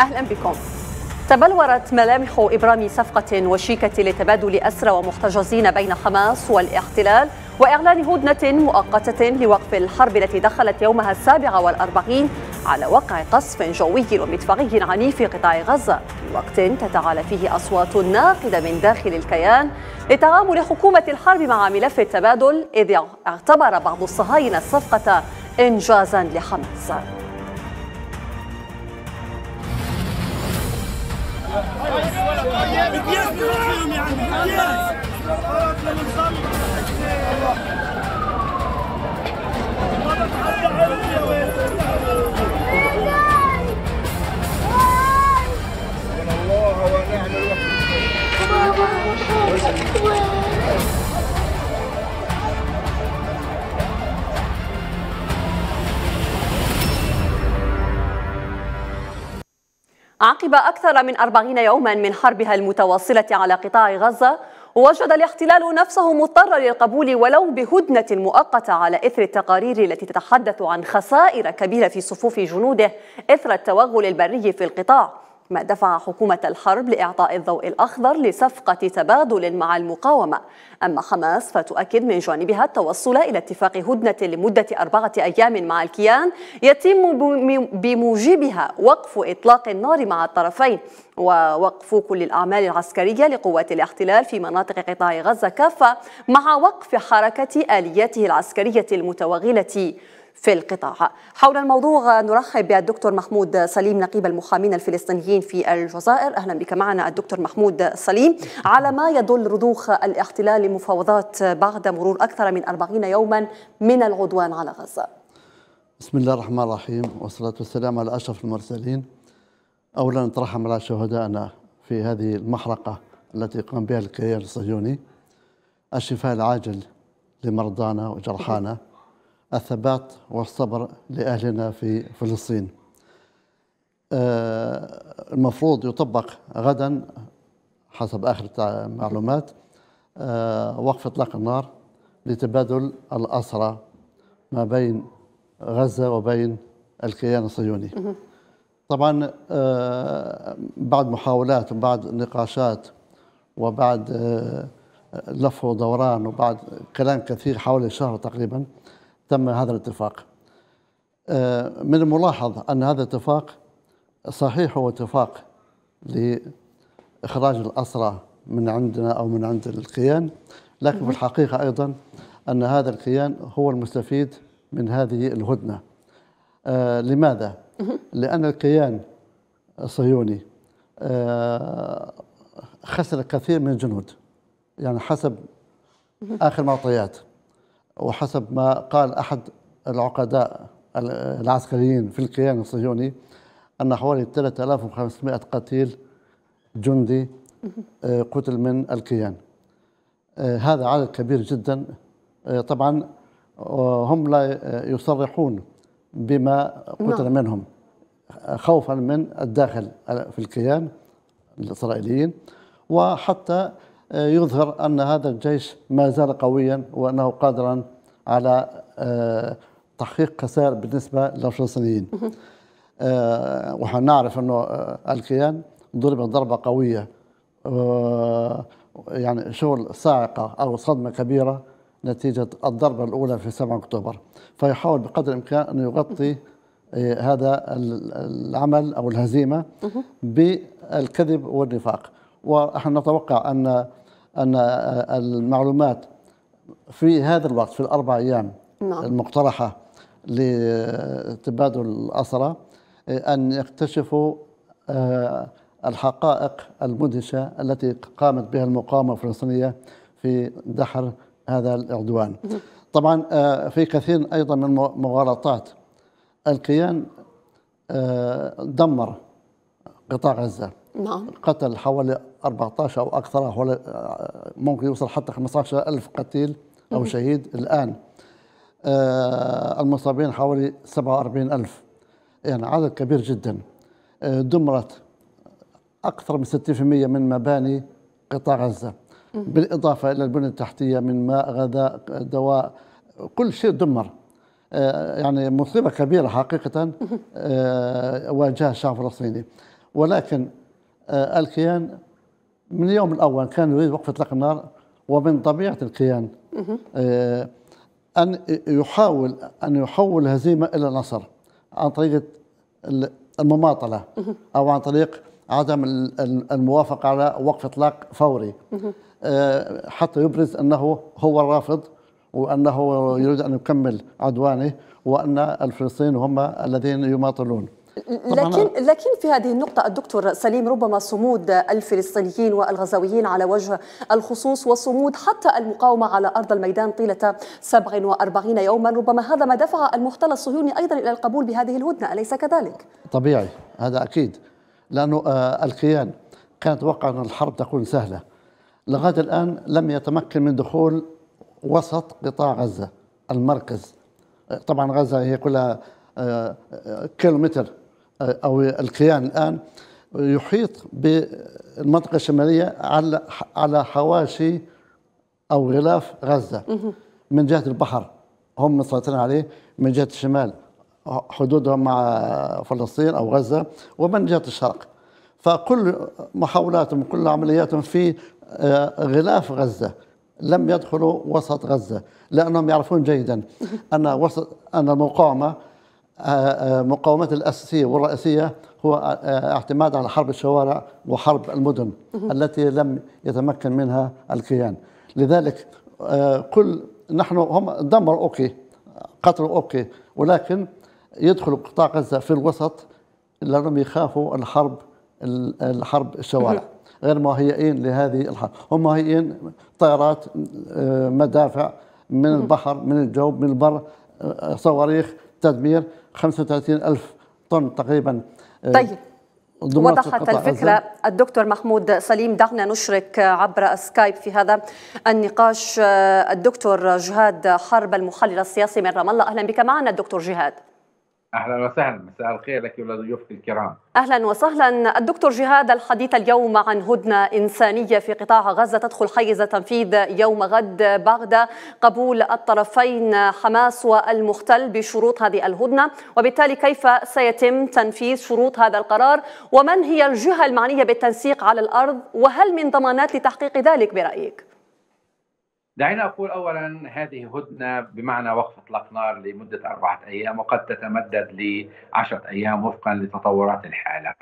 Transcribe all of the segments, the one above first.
أهلا بكم. تبلورت ملامح إبرام صفقة وشيكة لتبادل أسرى ومحتجزين بين حماس والاحتلال وإعلان هدنة مؤقتة لوقف الحرب التي دخلت يومها السابع والأربعين على وقع قصف جوي ومدفعي عنيف في قطاع غزة. في وقت تتعالى فيه أصوات ناقدة من داخل الكيان لتعامل حكومة الحرب مع ملف التبادل إذ اعتبر بعض الصهاينة الصفقة إنجازا لحماس. بدياس عقب أكثر من أربعين يوما من حربها المتواصلة على قطاع غزة وجد الاحتلال نفسه مضطرا للقبول ولو بهدنة مؤقتة على إثر التقارير التي تتحدث عن خسائر كبيرة في صفوف جنوده إثر التوغل البري في القطاع. ما دفع حكومة الحرب لإعطاء الضوء الأخضر لصفقة تبادل مع المقاومة. أما حماس فتؤكد من جانبها التوصل إلى اتفاق هدنة لمدة أربعة أيام مع الكيان يتم بموجبها وقف إطلاق النار مع الطرفين ووقف كل الأعمال العسكرية لقوات الاحتلال في مناطق قطاع غزة كافة مع وقف حركة آلياته العسكرية المتوغلة. في القطاع. حول الموضوع نرحب بالدكتور محمود سليم نقيب المحامين الفلسطينيين في الجزائر. أهلا بك معنا الدكتور محمود سليم. على ما يدل رضوخ الاحتلال لمفاوضات بعد مرور أكثر من أربعين يوما من العدوان على غزة. بسم الله الرحمن الرحيم والصلاة والسلام على أشرف المرسلين. أولا نترحم على شهدائنا في هذه المحرقة التي قام بها الكيان الصهيوني. الشفاء العاجل لمرضانا وجرحانا. الثبات والصبر لأهلنا في فلسطين. آه، المفروض يطبق غدا حسب آخر معلومات آه، وقف إطلاق النار لتبادل الأسرى ما بين غزة وبين الكيان الصهيوني. طبعا آه، بعد محاولات وبعد نقاشات وبعد لف ودوران وبعد كلام كثير حوالي شهر تقريبا تم هذا الاتفاق. آه، من الملاحظ أن هذا الاتفاق صحيح هو اتفاق لإخراج الأسرى من عندنا أو من عند الكيان لكن في الحقيقة أيضا أن هذا الكيان هو المستفيد من هذه الهدنة. آه لماذا؟ لأن الكيان الصهيوني آه خسر الكثير من الجنود يعني حسب آخر معطيات. وحسب ما قال أحد العقداء العسكريين في الكيان الصهيوني أن حوالي 3500 قتيل جندي آه، قتل من الكيان. آه، هذا عدد كبير جدا. آه، طبعا هم لا يصرحون بما قتل نعم. منهم خوفا من الداخل في الكيان الإسرائيليين وحتى يظهر أن هذا الجيش ما زال قويا وأنه قادرا على آه، تحقيق خسائر بالنسبة للفلسطينيين. آه، ونحن نعرف أنه آه، الكيان ضرب ضربة قوية يعني شغل صاعقة أو صدمة كبيرة نتيجة الضربة الأولى في 7 أكتوبر. فيحاول بقدر الإمكان أن يغطي هذا العمل أو الهزيمة بالكذب والنفاق. ونحن نتوقع أن أن المعلومات في هذا الوقت في الأربع أيام نعم. المقترحة لتبادل الأسرى أن يكتشفوا آه، الحقائق المدهشة التي قامت بها المقاومة الفلسطينية في دحر هذا العدوان. طبعا آه، في كثير أيضا من مغالطات. الكيان آه، دمر قطاع غزة. نعم. قتل حوالي 14 أو أكثر حوالي ممكن يوصل حتى 15 ألف قتيل أو شهيد الآن. آه المصابين حوالي 47 ألف. يعني عدد كبير جدا. آه دمرت أكثر من 60% من مباني قطاع غزة. بالإضافة إلى البنية التحتية من ماء غذاء دواء كل شيء دمر. آه يعني مصيبة كبيرة حقيقة. واجهها الشعب الفلسطيني. ولكن الكيان من اليوم الأول كان يريد وقف إطلاق النار ومن طبيعة الكيان آه، أن يحاول أن يحول الهزيمة إلى نصر عن طريق المماطلة أو عن طريق عدم الموافقة على وقف إطلاق فوري آه، حتى يبرز أنه هو الرافض وأنه يريد أن يكمل عدوانه وأن الفلسطينيين هم الذين يماطلون. لكن لكن في هذه النقطة الدكتور سليم ربما صمود الفلسطينيين والغزاويين على وجه الخصوص وصمود حتى المقاومة على أرض الميدان طيلة 47 يوما. ربما هذا ما دفع المحتل الصهيوني أيضا إلى القبول بهذه الهدنة. أليس كذلك؟ طبيعي. هذا أكيد. لأنه آه، الكيان كان يتوقع أن الحرب تكون سهلة. لغاية الآن لم يتمكن من دخول وسط قطاع غزة المركز. طبعا غزة هي كلها آه، آه، كيلومتر. أو الكيان الآن يحيط بالمنطقة الشمالية على على حواشي أو غلاف غزة. من جهة البحر. هم مسيطرين عليه. من جهة الشمال حدودهم مع فلسطين أو غزة. ومن جهة الشرق. فكل محاولاتهم كل عملياتهم في غلاف غزة. لم يدخلوا وسط غزة. لأنهم يعرفون جيدا أن وسط أن المقاومة آه، آه، مقاومة الأساسية والرئيسية هو آه، اعتماد على حرب الشوارع وحرب المدن التي لم يتمكن منها الكيان. لذلك كل نحن هم دمروا okay قتلوا okay ولكن يدخلوا قطاع غزة في الوسط لأنهم يخافوا الحرب الحرب الشوارع. غير مهيئين لهذه الحرب. هم مهيئين طائرات مدافع من البحر من الجو من البر صواريخ تدمير. 35 ألف طن تقريبا آه، طيب وضحت الفكرة الدكتور محمود سليم دعنا نشرك عبر سكايب في هذا النقاش. آه، الدكتور جهاد حرب المحلل السياسي من رام الله. أهلا بك معنا الدكتور جهاد. أهلا وسهلا مساء الخير لك ولضيوفك الكرام. أهلا وسهلا. الدكتور جهاد الحديث اليوم عن هدنة إنسانية في قطاع غزة تدخل حيز تنفيذ يوم غد بعد قبول الطرفين حماس والمختل بشروط هذه الهدنة وبالتالي كيف سيتم تنفيذ شروط هذا القرار؟ ومن هي الجهة المعنية بالتنسيق على الأرض؟ وهل من ضمانات لتحقيق ذلك برأيك؟ دعينا أقول أولا هذه هدنة بمعنى وقف إطلاق نار لمدة أربعة أيام وقد تتمدد لعشرة أيام وفقا لتطورات الحالة.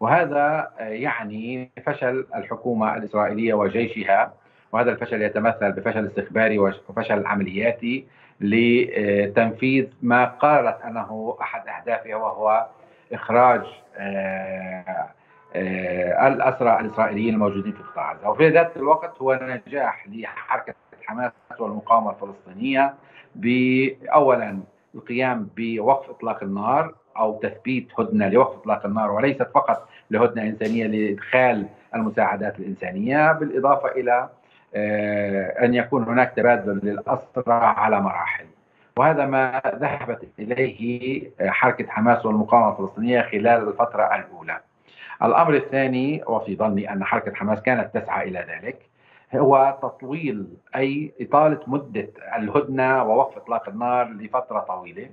وهذا يعني فشل الحكومة الإسرائيلية وجيشها وهذا الفشل يتمثل بفشل استخباري وفشل عملياتي لتنفيذ ما قالت أنه أحد أهدافها وهو إخراج آه، الأسرى الإسرائيليين الموجودين في قطاع غزة. وفي ذات الوقت هو نجاح لحركة حماس والمقاومة الفلسطينية بأولا القيام بوقف إطلاق النار أو تثبيت هدنة لوقف إطلاق النار وليست فقط لهدنة إنسانية لإدخال المساعدات الإنسانية بالإضافة إلى آه، أن يكون هناك تبادل للأسرى على مراحل. وهذا ما ذهبت إليه حركة حماس والمقاومة الفلسطينية خلال الفترة الأولى. الأمر الثاني وفي ظني أن حركة حماس كانت تسعى إلى ذلك هو تطويل أي إطالة مدة الهدنة ووقف إطلاق النار لفترة طويلة.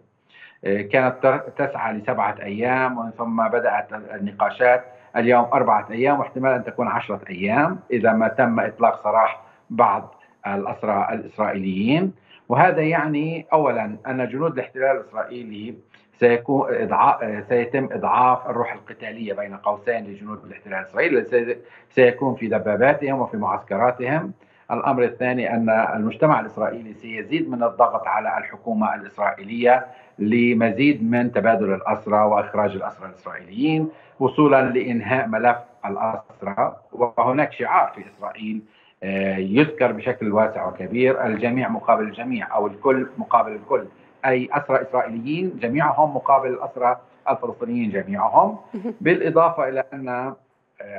آه، كانت تسعى لسبعة أيام ومن ثم بدأت النقاشات اليوم أربعة أيام واحتمال أن تكون عشرة أيام إذا ما تم إطلاق سراح بعض الأسرى الإسرائيليين. وهذا يعني أولا أن جنود الاحتلال الإسرائيلي سيكون إضعاف سيتم إضعاف الروح القتالية بين قوسين لجنود الاحتلال الإسرائيلي سيكون في دباباتهم وفي معسكراتهم. الأمر الثاني أن المجتمع الإسرائيلي سيزيد من الضغط على الحكومة الإسرائيلية لمزيد من تبادل الأسرى وإخراج الأسرى الإسرائيليين وصولا لإنهاء ملف الأسرى. وهناك شعار في إسرائيل آه، يذكر بشكل واسع وكبير الجميع مقابل الجميع أو الكل مقابل الكل. أي أسرى إسرائيليين جميعهم مقابل الأسرى الفلسطينيين جميعهم. بالإضافة إلى أن آه،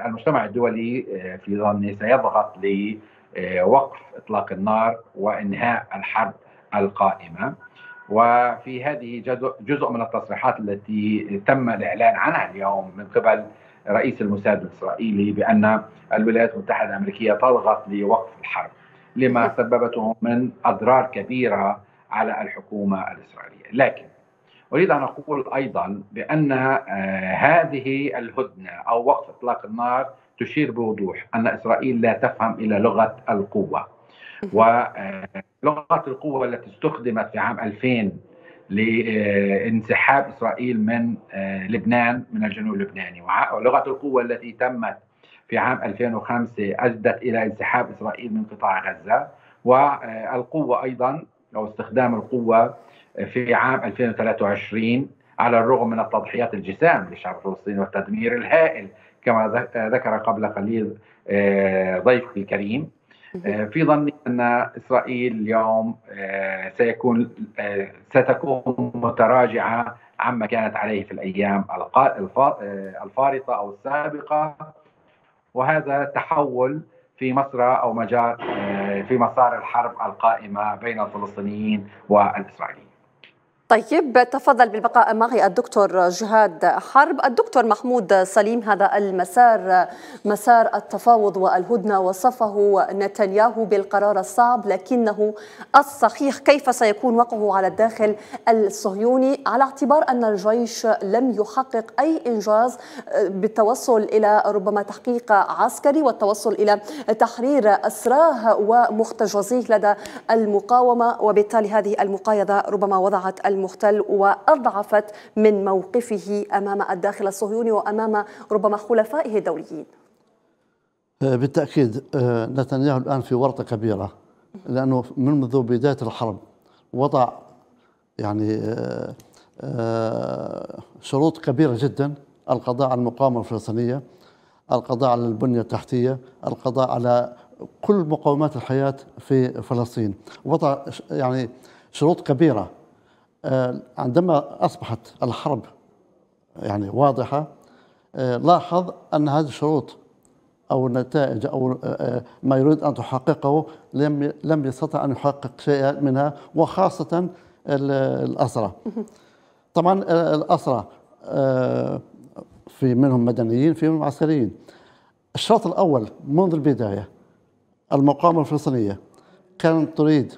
المجتمع الدولي آه، في ظني سيضغط لوقف إطلاق النار وإنهاء الحرب القائمة. وفي هذه جزء من التصريحات التي تم الإعلان عنها اليوم من قبل رئيس الموساد الإسرائيلي بأن الولايات المتحدة الأمريكية تضغط لوقف الحرب لما سببته من أضرار كبيرة على الحكومة الإسرائيلية. لكن أريد أن أقول أيضا بأن هذه الهدنة أو وقف إطلاق النار تشير بوضوح أن إسرائيل لا تفهم إلى لغة القوة. ولغة القوة التي استخدمت في عام 2000 لانسحاب إسرائيل من آه، لبنان من الجنوب اللبناني. ولغة القوة التي تمت في عام 2005 ادت إلى انسحاب إسرائيل من قطاع غزة. والقوه أيضا أو استخدام القوة في عام 2023 على الرغم من التضحيات الجسام للشعب الفلسطيني والتدمير الهائل كما ذكر قبل قليل آه، ضيفك الكريم آه، في ظني أن إسرائيل اليوم آه، سيكون ستكون متراجعة عما كانت عليه في الأيام الفارطة أو السابقة. وهذا تحول في مسرى أو مجال في مسار الحرب القائمة بين الفلسطينيين والإسرائيليين. طيب تفضل بالبقاء معي الدكتور جهاد حرب. الدكتور محمود سليم هذا المسار مسار التفاوض والهدنة وصفه نتنياهو بالقرار الصعب لكنه الصحيح. كيف سيكون وقعه على الداخل الصهيوني؟ على اعتبار أن الجيش لم يحقق أي إنجاز بالتوصل إلى ربما تحقيق عسكري والتوصل إلى تحرير أسراه ومحتجزيه لدى المقاومة وبالتالي هذه المقايضة ربما وضعت المحتل وأضعفت من موقفه أمام الداخل الصهيوني وأمام ربما حلفائه الدوليين. آه، بالتأكيد آه، نتنياهو الآن في ورطة كبيرة لأنه منذ بداية الحرب وضع يعني آه، شروط كبيرة جدا القضاء على المقاومة الفلسطينية القضاء على البنية التحتية القضاء على كل مقومات الحياة في فلسطين. وضع يعني شروط كبيرة. عندما أصبحت الحرب يعني واضحة آه، لاحظ أن هذه الشروط أو النتائج أو آه، ما يريد أن تحققه لم لم يستطع أن يحقق شيئا منها وخاصة الأسرى. طبعا الأسرى في منهم مدنيين في منهم عسكريين. الشرط الأول منذ البداية المقاومة الفلسطينية كانت تريد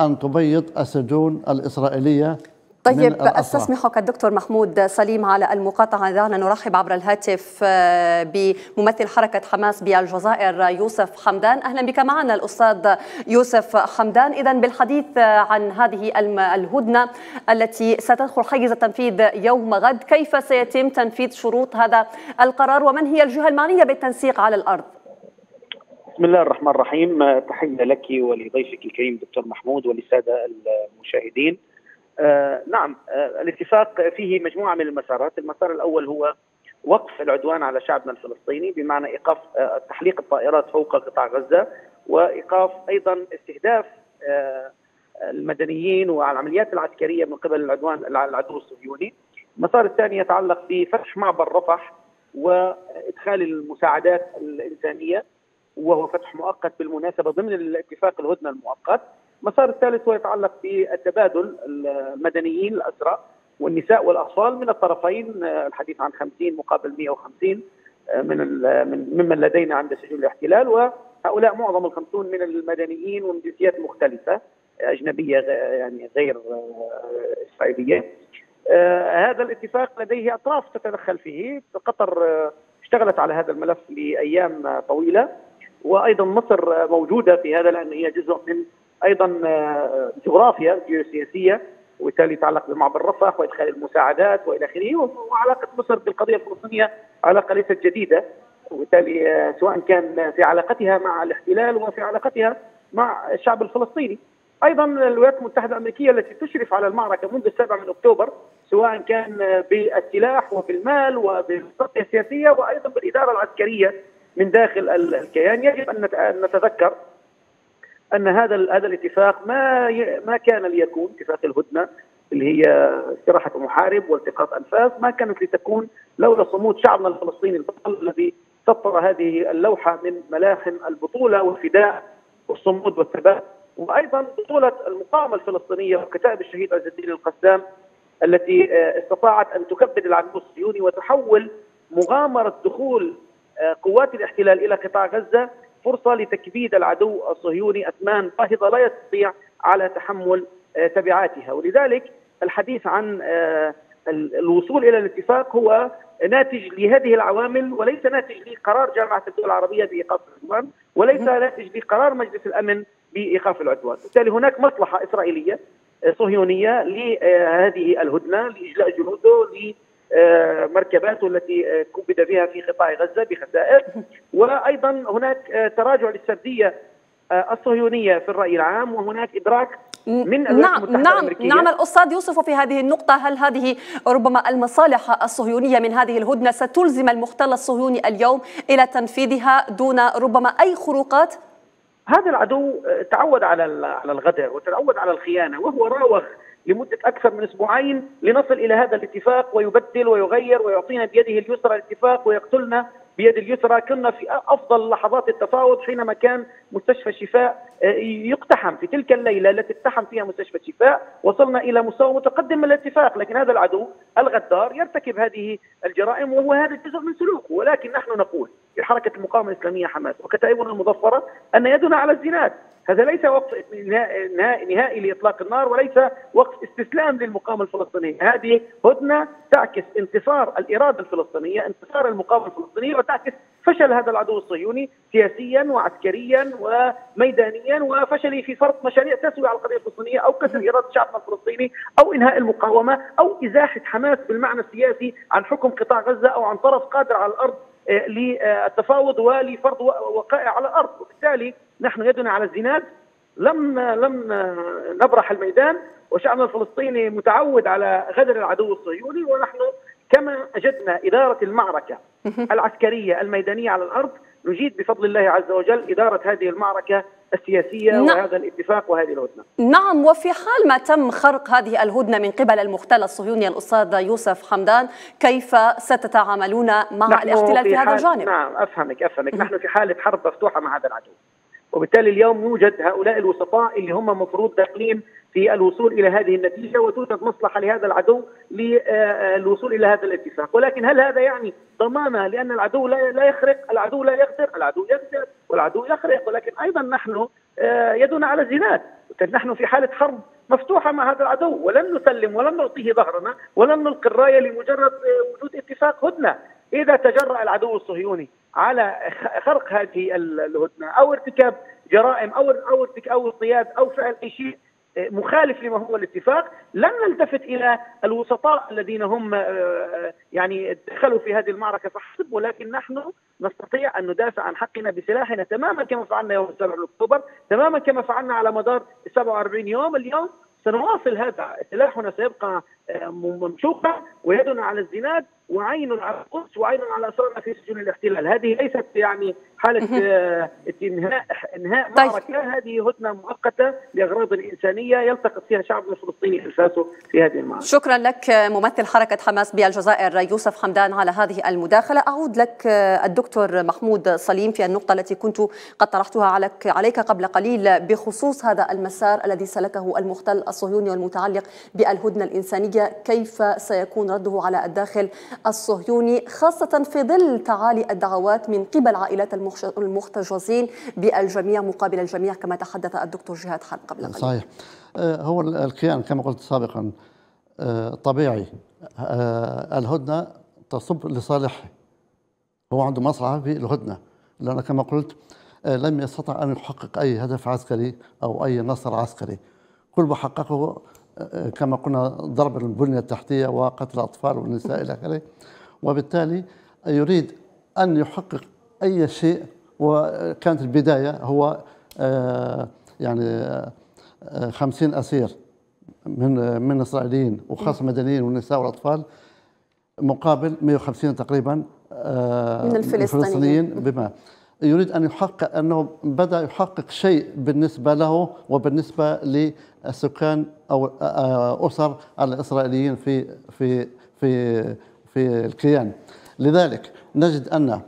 أن تبيض السجون الإسرائيلية طيب استسمحك الدكتور محمود سليم على المقاطعة. دعنا نرحب عبر الهاتف آه، بممثل حركة حماس بالجزائر يوسف حمدان. أهلا بك معنا الأستاذ يوسف حمدان. اذا بالحديث عن هذه الهدنة التي ستدخل حيز التنفيذ يوم غد. كيف سيتم تنفيذ شروط هذا القرار؟ ومن هي الجهة المعنية بالتنسيق على الأرض؟ بسم الله الرحمن الرحيم. تحية لك ولضيفك الكريم دكتور محمود وللسادة المشاهدين. آه نعم آه الاتفاق فيه مجموعة من المسارات. المسار الأول هو وقف العدوان على شعبنا الفلسطيني بمعنى إيقاف آه تحليق الطائرات فوق قطاع غزة وإيقاف أيضا استهداف آه المدنيين والعمليات العسكرية من قبل العدوان العدو الصهيوني. المسار الثاني يتعلق بفتح معبر رفح وإدخال المساعدات الإنسانية. وهو فتح مؤقت بالمناسبة ضمن الاتفاق الهدنة المؤقت. المسار الثالث هو يتعلق بالتبادل المدنيين الأسرى والنساء والأطفال من الطرفين الحديث عن 50 مقابل 150 من من ممن لدينا عند سجون الاحتلال. وهؤلاء معظم الخمسون من المدنيين ومن جنسيات مختلفة أجنبية يعني غير إسرائيلية. هذا الاتفاق لديه أطراف تتدخل فيه. قطر اشتغلت على هذا الملف لأيام طويلة. وأيضا مصر موجودة في هذا لأن هي جزء من أيضا آه، جغرافيا جيوسياسية وبالتالي يتعلق بمعبر رفح وإدخال المساعدات وإلى آخره وعلاقه مصر بالقضية الفلسطينية علاقة ليست جديدة وبالتالي آه، سواء كان في علاقتها مع الاحتلال وفي علاقتها مع الشعب الفلسطيني. أيضا الولايات المتحدة الأمريكية التي تشرف على المعركة منذ السابع من أكتوبر سواء كان بالسلاح وبالمال وبالخطه السياسية وأيضا بالإدارة العسكرية من داخل الكيان يجب أن نتذكر أن هذا هذا الاتفاق ما ما كان ليكون اتفاق الهدنة اللي هي استراحة محارب والتقاط انفاس ما كانت لتكون لولا صمود شعبنا الفلسطيني البطل الذي سطر هذه اللوحة من ملاحم البطولة والفداء والصمود والثبات. وأيضا بطولة المقاومة الفلسطينية وكتائب الشهيد عز الدين القسام التي استطاعت أن تكبد العدو الصهيوني وتحول مغامرة دخول قوات الاحتلال إلى قطاع غزة فرصة لتكبيد العدو الصهيوني أثمان باهظه لا يستطيع على تحمل آه، تبعاتها. ولذلك الحديث عن الوصول إلى الاتفاق هو ناتج لهذه العوامل وليس ناتج لقرار جامعة الدول العربية بإيقاف العدوان وليس ناتج لقرار مجلس الأمن بإيقاف العدوان، بالتالي هناك مصلحة إسرائيلية صهيونية لهذه الهدنة لإجلاء جنوده لمركباته التي كبد بها في قطاع غزة بخسائر وأيضا هناك تراجع للسردية الصهيونية في الرأي العام وهناك إدراك من نعم نعم نعم الأستاذ يوسف في هذه النقطة هل هذه ربما المصالح الصهيونية من هذه الهدنة ستلزم المحتل الصهيوني اليوم إلى تنفيذها دون ربما أي خروقات؟ هذا العدو تعود على على الغدر وتعود على الخيانة وهو راوغ لمدة أكثر من أسبوعين لنصل إلى هذا الاتفاق ويبدل ويغير ويعطينا بيده اليسرى الاتفاق ويقتلنا بيد اليسرى. كنا في أفضل لحظات التفاوض حينما كان مستشفى الشفاء آه، يقتحم في تلك الليلة التي اقتحم فيها مستشفى الشفاء وصلنا إلى مستوى متقدم من الاتفاق لكن هذا العدو الغدار يرتكب هذه الجرائم وهو هذا جزء من سلوكه. ولكن نحن نقول في حركه المقاومة الإسلامية حماس وكتائبنا المظفرة أن يدنا على الزناد. هذا ليس وقت نهائي لإطلاق النار وليس وقت استسلام للمقاومة الفلسطينية، هذه هدنة تعكس انتصار الإرادة الفلسطينية، انتصار المقاومة الفلسطينية وتعكس فشل هذا العدو الصهيوني سياسيا وعسكريا وميدانيا وفشله في فرض مشاريع تسوي على القضية الفلسطينية أو كسر إرادة شعبنا الفلسطيني أو إنهاء المقاومة أو إزاحة حماس بالمعنى السياسي عن حكم قطاع غزة أو عن طرف قادر على الأرض للتفاوض ولفرض وقائع على الأرض. وبالتالي نحن يدنا على الزناد. لم لم نبرح الميدان. وشعبنا الفلسطيني متعود على غدر العدو الصهيوني. ونحن كما أجدنا إدارة المعركة العسكرية الميدانية على الأرض نجيد بفضل الله عز وجل إدارة هذه المعركة السياسية نعم. وهذا الاتفاق وهذه الهدنة. نعم وفي حال ما تم خرق هذه الهدنة من قبل المحتل الصهيوني الأستاذ يوسف حمدان كيف ستتعاملون مع الاحتلال في, في هذا الجانب؟ نعم أفهمك أفهمك نحن في حالة حرب مفتوحة مع هذا العدو. وبالتالي اليوم يوجد هؤلاء الوسطاء اللي هم مفروض داخلين في الوصول إلى هذه النتيجة وتوجد مصلحة لهذا العدو للوصول إلى هذا الاتفاق، ولكن هل هذا يعني ضمانة لأن العدو لا يخرق، العدو لا يغدر، العدو يغدر والعدو يخرق، ولكن أيضا نحن آه، يدنا على الزناد، نحن في حالة حرب مفتوحة مع هذا العدو. ولن نسلم ولن نعطيه ظهرنا. ولن نلقي الراية لمجرد وجود اتفاق هدنة، إذا تجرأ العدو الصهيوني على خرق هذه الهدنة أو ارتكاب جرائم أو أو أو اصطياد أو فعل أي شيء مخالف لما هو الاتفاق لن نلتفت إلى الوسطاء الذين هم آه، يعني دخلوا في هذه المعركة فحسب ولكن نحن نستطيع أن ندافع عن حقنا بسلاحنا تماما كما فعلنا يوم 7 أكتوبر تماما كما فعلنا على مدار 47 يوم. اليوم سنواصل هذا سلاحنا سيبقى آه، ممشوقا ويدنا على الزناد. وعين على القدس وعين على اسرارنا في سجون الاحتلال، هذه ليست يعني حالة آه، انهاء انهاء طيب. معركة، هذه هدنة مؤقتة لأغراض انسانيه يلتقط فيها شعبنا الفلسطيني انفاسه في هذه المعركة. شكرا لك ممثل حركة حماس بالجزائر يوسف حمدان على هذه المداخلة، أعود لك آه، الدكتور محمود صليم في النقطة التي كنت قد طرحتها عليك عليك قبل قليل بخصوص هذا المسار الذي سلكه المحتل الصهيوني والمتعلق بالهدنة الإنسانية، كيف سيكون رده على الداخل الصهيوني خاصة في ظل تعالي الدعوات من قبل عائلات المحتجزين بالجميع مقابل الجميع كما تحدث الدكتور جهاد حرب قبل قليل. صحيح. آه، هو الكيان كما قلت سابقا آه، طبيعي آه، الهدنة تصب لصالحه هو عنده مصلحة في الهدنة لأن كما قلت لم يستطع أن يحقق أي هدف عسكري أو أي نصر عسكري. كل ما حققه كما قلنا ضرب البنية التحتية وقتل الأطفال والنساء إلى آخره. وبالتالي يريد أن يحقق أي شيء وكانت البداية هو آه، يعني آه، خمسين أسير من من الإسرائيليين وخاصة المدنيين والنساء والأطفال مقابل 150 تقريبا آه، من الفلسطينيين بما. يريد أن يحقق أنه بدأ يحقق شيء بالنسبة له وبالنسبة للسكان أو أسر الإسرائيليين في في في في الكيان. لذلك نجد أن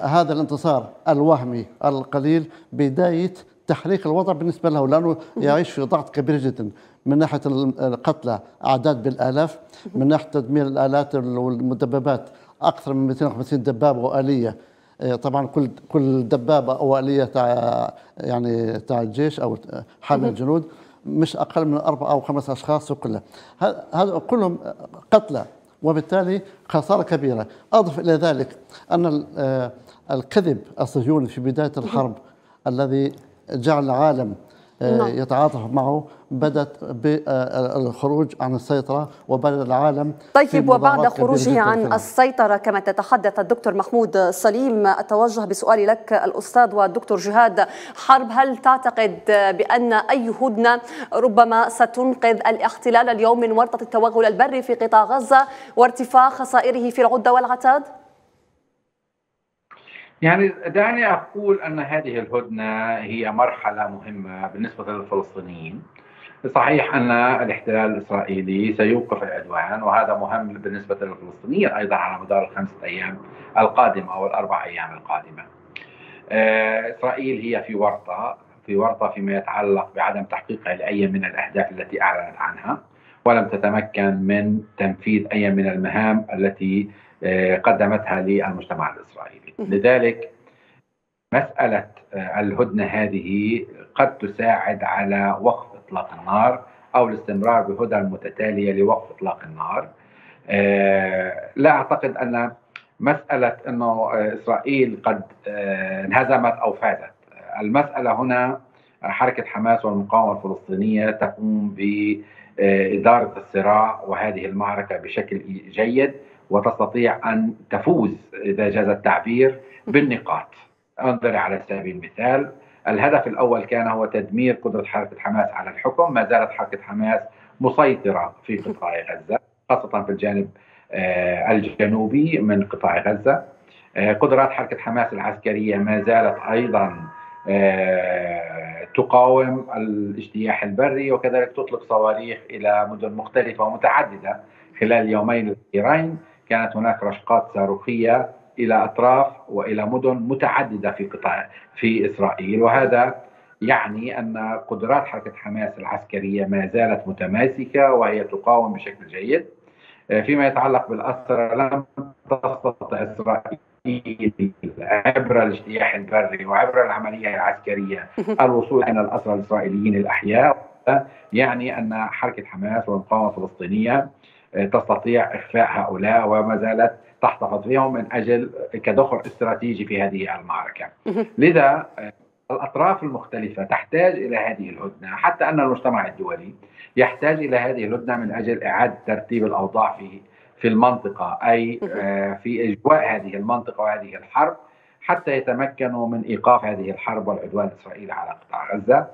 هذا الانتصار الوهمي القليل بداية تحريك الوضع بالنسبة له لأنه يعيش في ضغط كبير جدا. من ناحية القتلى أعداد بالآلاف من ناحية تدمير الآلات والمدببات أكثر من 250 دبابة وآلية طبعا كل كل دبابة أو آلية تاع يعني تاع الجيش أو حامل الجنود مش أقل من أربع أو خمس أشخاص كلها. هذا كلهم قتلى وبالتالي خسارة كبيرة. أضف إلى ذلك أن آه، الكذب الصهيوني في بداية الحرب الذي جعل العالم. يتعاطف معه بدأت بالخروج عن السيطرة وبدأ العالم طيب وبعد خروجه عن السيطرة كما تتحدث الدكتور محمود سليم أتوجه بسؤالي لك الأستاذ والدكتور جهاد حرب. هل تعتقد بأن أي هدنة ربما ستنقذ الاحتلال اليوم من ورطة التوغل البري في قطاع غزة وارتفاع خسائره في العدة والعتاد؟ يعني دعني أقول أن هذه الهدنة هي مرحلة مهمة بالنسبة للفلسطينيين. صحيح أن الاحتلال الإسرائيلي سيوقف العدوان وهذا مهم بالنسبة للفلسطينيين أيضا على مدار الخمسه أيام القادمة أو الأربع أيام القادمة. آه، إسرائيل هي في ورطة في ورطة فيما يتعلق بعدم تحقيقها لاي من الأهداف التي أعلنت عنها ولم تتمكن من تنفيذ أي من المهام التي آه، قدمتها للمجتمع الإسرائيلي. لذلك مسألة آه، الهدنة هذه قد تساعد على وقف إطلاق النار أو الاستمرار بهدى متتالية لوقف إطلاق النار. آه، لا أعتقد أن مسألة أنه آه، إسرائيل قد انهزمت أو فازت. المسألة هنا حركة حماس والمقاومة الفلسطينية تقوم بإدارة الصراع وهذه المعركة بشكل جيد. وتستطيع أن تفوز إذا جاز التعبير بالنقاط. انظر على سبيل المثال الهدف الأول كان هو تدمير قدرة حركة حماس على الحكم. ما زالت حركة حماس مسيطرة في قطاع غزة خاصة في الجانب آه، الجنوبي من قطاع غزة. آه، قدرات حركة حماس العسكرية ما زالت أيضا آه، تقاوم الاجتياح البري وكذلك تطلق صواريخ إلى مدن مختلفة ومتعددة خلال اليومين الأخيرين. كانت هناك رشقات صاروخية إلى أطراف وإلى مدن متعددة في قطاع في إسرائيل. وهذا يعني أن قدرات حركة حماس العسكرية ما زالت متماسكة وهي تقاوم بشكل جيد. فيما يتعلق بالأسرى لم تستطع إسرائيل عبر الاجتياح البري وعبر العملية العسكرية الوصول إلى الأسرى الإسرائيليين الأحياء. يعني أن حركة حماس والمقاومة الفلسطينية تستطيع إخفاء هؤلاء وما زالت تحتفظ بهم من أجل كدخل استراتيجي في هذه المعركة. لذا الأطراف المختلفة تحتاج إلى هذه الهدنة حتى أن المجتمع الدولي يحتاج إلى هذه الهدنة من أجل إعادة ترتيب الأوضاع في في المنطقة أي آه، في إجواء هذه المنطقة وهذه الحرب حتى يتمكنوا من إيقاف هذه الحرب والعدوان الإسرائيلي على قطاع غزة.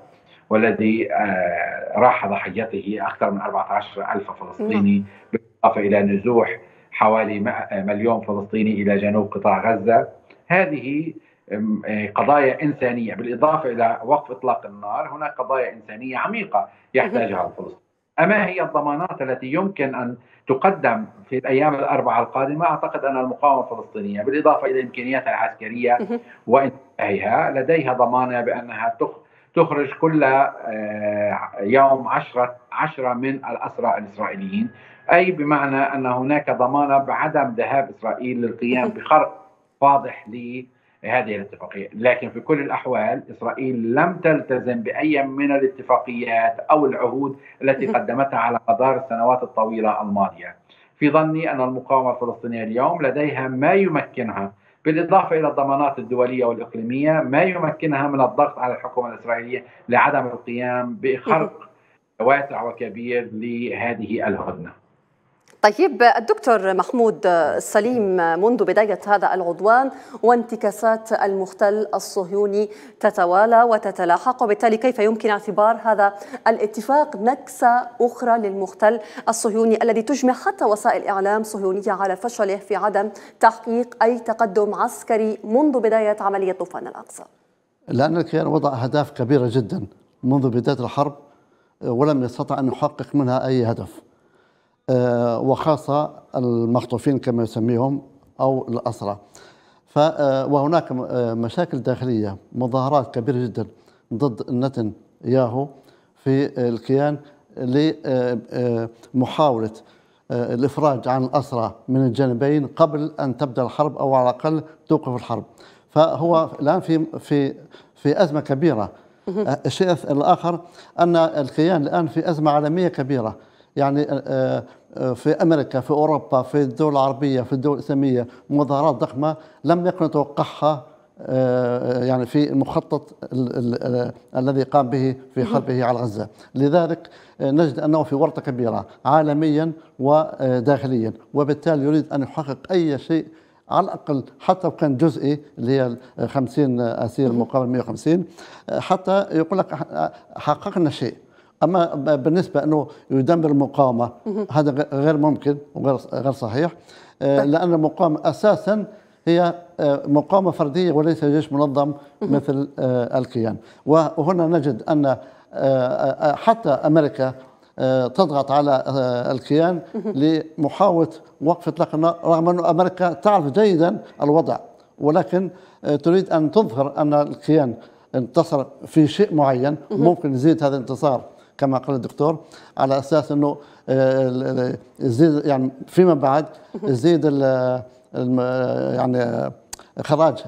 والذي آه، راح ضحيته أكثر من 14 ألف فلسطيني نعم. بالإضافة إلى نزوح حوالي مليون فلسطيني إلى جنوب قطاع غزة. هذه آه، قضايا إنسانية. بالإضافة إلى وقف إطلاق النار هناك قضايا إنسانية عميقة يحتاجها الفلسطيني أما هي الضمانات التي يمكن أن تقدم في الأيام الأربعة القادمة أعتقد أن المقاومة الفلسطينية بالإضافة إلى الإمكانيات العسكرية وإنتهائها لديها ضمانة بأنها تخرج كل آه، يوم عشرة عشرة من الأسرى الإسرائيليين. أي بمعنى أن هناك ضمانة بعدم ذهاب إسرائيل للقيام بخرق واضح لهذه الاتفاقية. لكن في كل الأحوال إسرائيل لم تلتزم بأي من الاتفاقيات أو العهود التي قدمتها على مدار السنوات الطويلة الماضية. في ظني أن المقاومة الفلسطينية اليوم لديها ما يمكنها بالإضافة إلى الضمانات الدولية والإقليمية ما يمكنها من الضغط على الحكومة الإسرائيلية لعدم القيام بخرق واسع وكبير لهذه الهدنة. طيب الدكتور محمود سليم منذ بداية هذا العدوان وانتكاسات المختل الصهيوني تتوالى وتتلاحق. وبالتالي كيف يمكن اعتبار هذا الاتفاق نكسة أخرى للمختل الصهيوني الذي تجمع حتى وسائل إعلام صهيونية على فشله في عدم تحقيق أي تقدم عسكري منذ بداية عملية طوفان الأقصى؟ لأن الكيان وضع أهداف كبيرة جدا منذ بداية الحرب ولم يستطع أن يحقق منها أي هدف. وخاصة المخطوفين كما يسميهم أو الأسرى. آه، وهناك آه، مشاكل داخلية مظاهرات كبيرة جدا ضد نتن ياهو في الكيان لمحاولة الإفراج عن الأسرى من الجانبين قبل أن تبدأ الحرب أو على الأقل توقف الحرب. فهو الآن في في في أزمة كبيرة. الشيء الآخر أن الكيان الآن في أزمة عالمية كبيرة. يعني في أمريكا في أوروبا في الدول العربية في الدول الإسلامية مظاهرات ضخمة لم يكن يتوقعها آه، يعني في المخطط الذي قام به في حربه على غزة، لذلك آه، نجد أنه في ورطة كبيرة عالميا وداخليا، وبالتالي يريد أن يحقق أي شيء على الأقل حتى لو كان جزئي اللي هي 50 أسير مقابل 150 آه، حتى يقول لك حققنا شيء. أما بالنسبة أنه يدمر المقاومة هذا غير ممكن وغير غير صحيح. طيب. لأن المقاومة أساسا هي آه، مقاومة فردية وليس جيش منظم مثل آه، الكيان. وهنا نجد آه، حتى أمريكا تضغط على الكيان لمحاولة وقف إطلاق النار رغم أن أمريكا تعرف جيدا الوضع. ولكن تريد أن تظهر أن الكيان انتصر في شيء معين ممكن يزيد هذا الانتصار. كما قال الدكتور على أساس إنه يزيد يعني فيما بعد يزيد يعني اخراج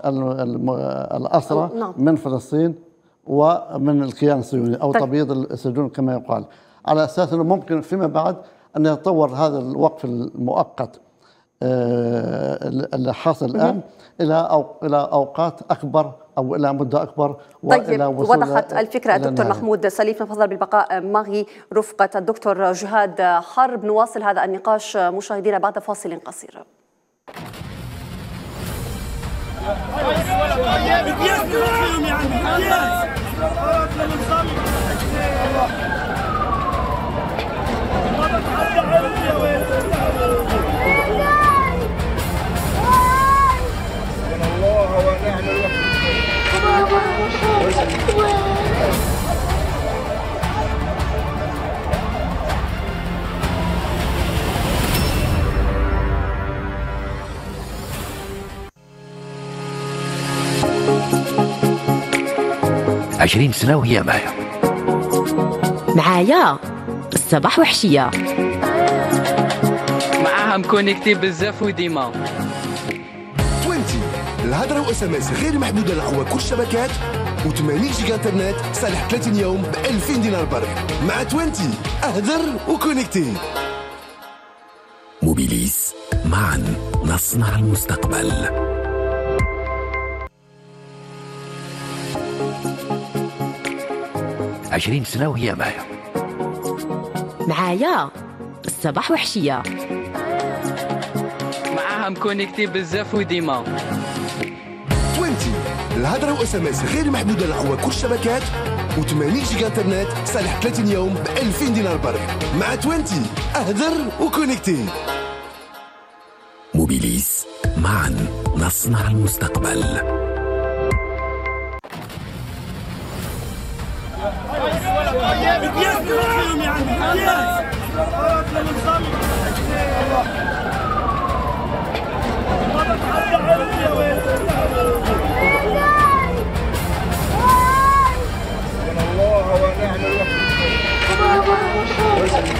الاسرى نعم. من فلسطين ومن الكيان الصهيوني أو طيب. تبييض السجون كما يقال على أساس إنه ممكن فيما بعد أن يتطور هذا الوقف المؤقت آه، اللي حاصل الآن إلى أو إلى أوقات أكبر أو إلى مدة أكبر طيب وضحت الفكرة الدكتور محمود سليف نفضل بالبقاء معي رفقة الدكتور جهاد حرب. نواصل هذا النقاش مشاهدينا بعد فاصل قصير. عشرين سنة وهي معايا. معايا. الصباح والعشية. معاها م connecté بزاف وديما. 20 الهضرة و SMS غير محدودة نحو كل الشبكات و80 جيجا إنترنت صالح 30 يوم ب 2000 دينار برك. مع 20 أهدر و connecté موبيليس معا نصنع المستقبل. عشرين سنة وهي معايا معايا الصباح والعشية. معاها م connecté بزاف وديما. 20 الهضرة و SMS غير محدودة نحو كل الشبكات و80 جيجا إنترنت صالح 30 يوم ب 2000 دينار برك. مع 20 أهدر و connecté موبيليس معا نصنع المستقبل. الوكيل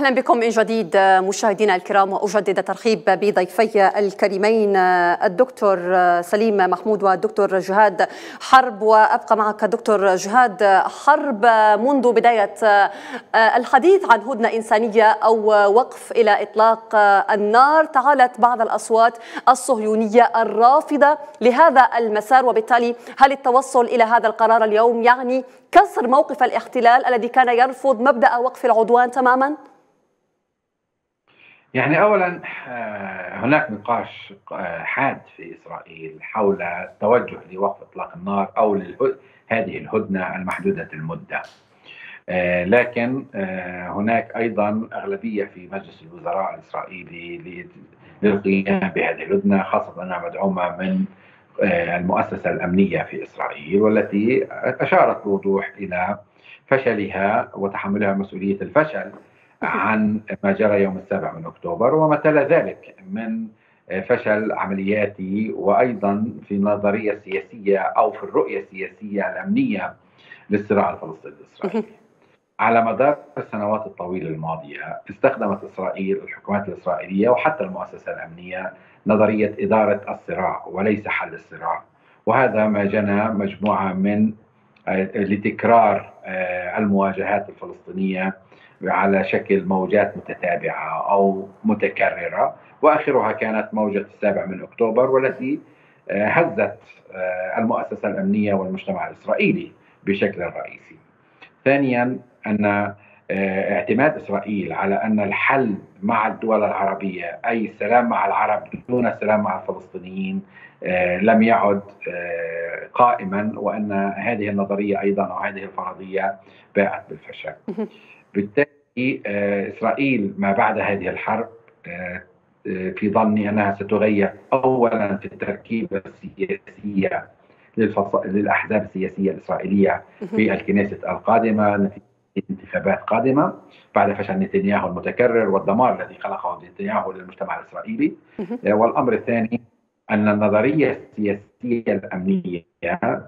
أهلا بكم من جديد مشاهدينا الكرام وأجدد ترحيب بضيفي الكريمين الدكتور سليم محمود والدكتور جهاد حرب وأبقى معك دكتور جهاد حرب منذ بداية الحديث عن هدنة إنسانية أو وقف إلى إطلاق النار تعالت بعض الأصوات الصهيونية الرافضة لهذا المسار وبالتالي هل التوصل إلى هذا القرار اليوم يعني كسر موقف الاحتلال الذي كان يرفض مبدأ وقف العدوان تماما؟ يعني اولا آه، هناك نقاش آه، حاد في إسرائيل حول التوجه لوقف إطلاق النار أو هذه الهدنة المحدودة المدة. آه، لكن هناك أيضا أغلبية في مجلس الوزراء الإسرائيلي للقيام بهذه الهدنة خاصة أنها مدعومة من المؤسسة الأمنية في إسرائيل والتي أشارت بوضوح إلى فشلها وتحملها مسؤولية الفشل عن ما جرى يوم السابع من أكتوبر وما تلا ذلك من فشل عملياتي وأيضا في النظريه السياسيه أو في الرؤية السياسية الأمنية للصراع الفلسطيني الاسرائيلي. على مدار السنوات الطويلة الماضية استخدمت إسرائيل الحكومات الإسرائيلية وحتى المؤسسة الأمنية نظرية إدارة الصراع وليس حل الصراع وهذا ما جنى مجموعة من آه، لتكرار آه، المواجهات الفلسطينية على شكل موجات متتابعة أو متكررة وآخرها كانت موجة السابع من أكتوبر والتي آه، هزت المؤسسة الأمنية والمجتمع الإسرائيلي بشكل رئيسي ثانيا أن اعتماد إسرائيل على أن الحل مع الدول العربية أي السلام مع العرب دون السلام مع الفلسطينيين آه، لم يعد آه، قائما وأن هذه النظرية أيضا أو هذه الفرضية باءت بالفشل. بالتالي آه، إسرائيل ما بعد هذه الحرب في ظني أنها ستغير اولا في التركيبة السياسية للأحزاب السياسية الإسرائيلية في الكنيسة القادمة نتيجة انتخابات قادمة بعد فشل نتنياهو المتكرر والدمار الذي خلقه نتنياهو للمجتمع الإسرائيلي. والأمر الثاني أن النظرية السياسية الأمنية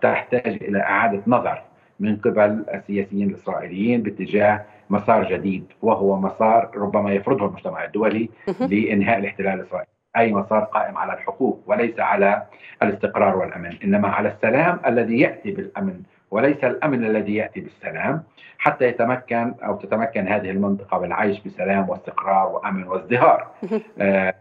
تحتاج إلى إعادة نظر من قبل السياسيين الإسرائيليين باتجاه مسار جديد وهو مسار ربما يفرضه المجتمع الدولي لإنهاء الاحتلال الإسرائيلي. أي مسار قائم على الحقوق وليس على الاستقرار والأمن إنما على السلام الذي يأتي بالأمن وليس الأمن الذي يأتي بالسلام. حتى يتمكن أو تتمكن هذه المنطقة بالعيش بسلام واستقرار وأمن وازدهار. آه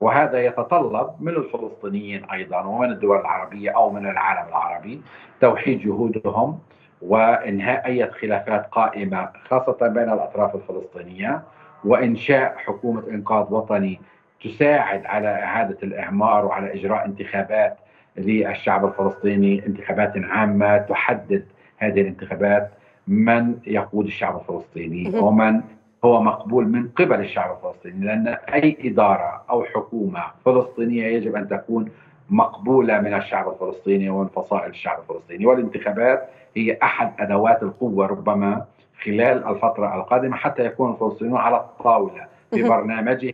وهذا يتطلب من الفلسطينيين أيضا ومن الدول العربية أو من العالم العربي توحيد جهودهم وإنهاء أي خلافات قائمة خاصة بين الأطراف الفلسطينية وإنشاء حكومة إنقاذ وطني تساعد على إعادة الإعمار وعلى إجراء انتخابات للشعب الفلسطيني انتخابات عامة تحدد هذه الانتخابات من يقود الشعب الفلسطيني ومن هو مقبول من قبل الشعب الفلسطيني لأن أي إدارة أو حكومة فلسطينية يجب أن تكون مقبولة من الشعب الفلسطيني ومن فصائل الشعب الفلسطيني والانتخابات هي أحد أدوات القوة ربما خلال الفترة القادمة حتى يكون الفلسطينيون على الطاولة في برنامجهم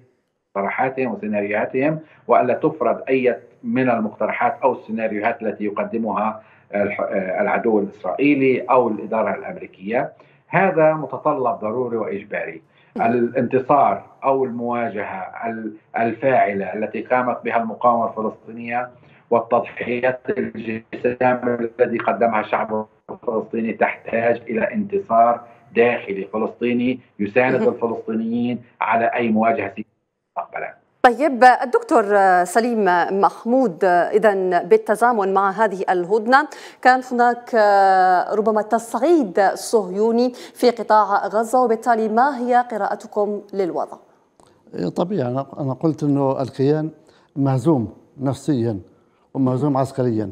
مقترحاتهم وسيناريوهاتهم والا تفرض أي من المقترحات أو السيناريوهات التي يقدمها العدو الإسرائيلي أو الإدارة الأمريكية. هذا متطلب ضروري وإجباري. الانتصار أو المواجهة الفاعلة التي قامت بها المقاومة الفلسطينية والتضحيات الجسام الذي قدمها الشعب الفلسطيني تحتاج إلى انتصار داخلي فلسطيني يساند الفلسطينيين على أي مواجهة سياسية مستقبلا. طيب الدكتور سليم محمود إذا بالتزامن مع هذه الهدنة كان هناك ربما تصعيد صهيوني في قطاع غزة وبالتالي ما هي قراءتكم للوضع؟ طبيعي أنا قلت إنه الكيان مهزوم نفسيا ومهزوم عسكريا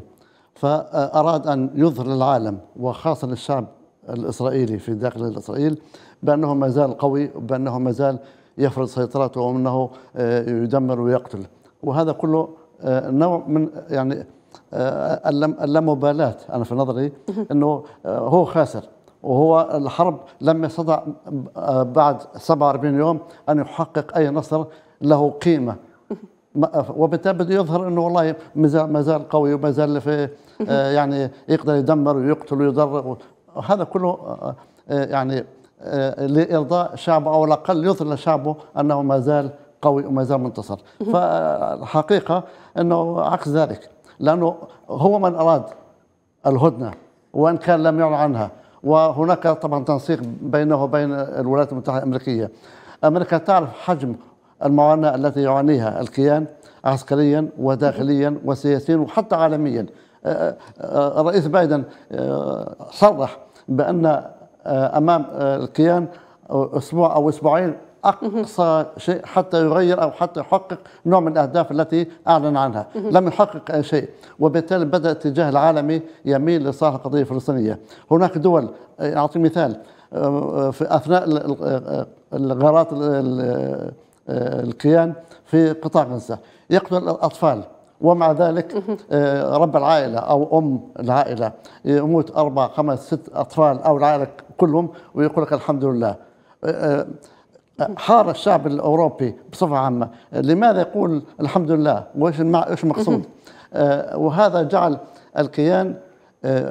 فأراد أن يظهر للعالم وخاصة للشعب الإسرائيلي في داخل إسرائيل بأنه ما زال قوي وبأنه ما زال يفرض سيطرته وانه آه، يدمر ويقتل. وهذا كله آه، نوع من يعني آه، اللامبالاه أنا في نظري إنه هو خاسر. وهو الحرب لم يستطع بعد 47 يوم أن يحقق أي نصر له قيمة. وبالتالي بده يظهر إنه والله ما زال قوي وما زال في يعني يقدر يدمر ويقتل ويضر هذا كله يعني لإرضاء شعبه أو على الأقل يظهر لشعبه أنه ما زال قوي وما زال منتصر. فالحقيقة أنه عكس ذلك لأنه هو من أراد الهدنة وإن كان لم يعلن عنها وهناك طبعا تنسيق بينه وبين الولايات المتحدة الأمريكية. أمريكا تعرف حجم المعاناة التي يعانيها الكيان عسكريا وداخليا وسياسيا وحتى عالميا. آه، آه، الرئيس بايدن صرح بأن آه، أمام آه، الكيان أسبوع أو أسبوعين أقصى شيء حتى يغير أو حتى يحقق نوع من الأهداف التي أعلن عنها، لم يحقق أي شيء، وبالتالي بدا الاتجاه العالمي يميل لصالح القضية الفلسطينية، هناك دول آه، أعطي مثال في أثناء الغارات الكيان في قطاع غزة يقتل الأطفال. ومع ذلك آه، رب العائلة أو أم العائلة يموت أربع خمس ست أطفال أو العائلة كلهم ويقول لك الحمد لله. آه، آه، حار الشعب الأوروبي بصفة عامة. لماذا يقول الحمد لله؟ وإيش إيش مقصود وهذا جعل الكيان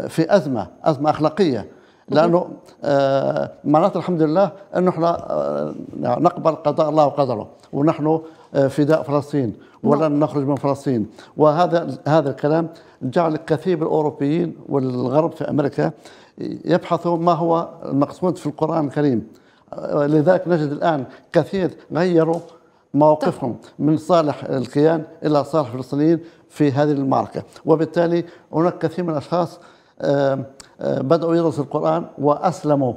في أزمة أزمة أخلاقية. لأنه آه، معناته الحمد لله أنه إحنا آه، نقبل قضاء الله وقدره. ونحن آه، فداء فلسطين ولن نخرج من فلسطين. وهذا هذا الكلام جعل كثير من الأوروبيين والغرب في أمريكا يبحثوا ما هو المقصود في القرآن الكريم. لذلك نجد الآن كثير غيروا مواقفهم من صالح الكيان إلى صالح الفلسطينيين في هذه المعركة. وبالتالي هناك كثير من الأشخاص آه، آه، بدأوا يدرسوا القرآن وأسلموا.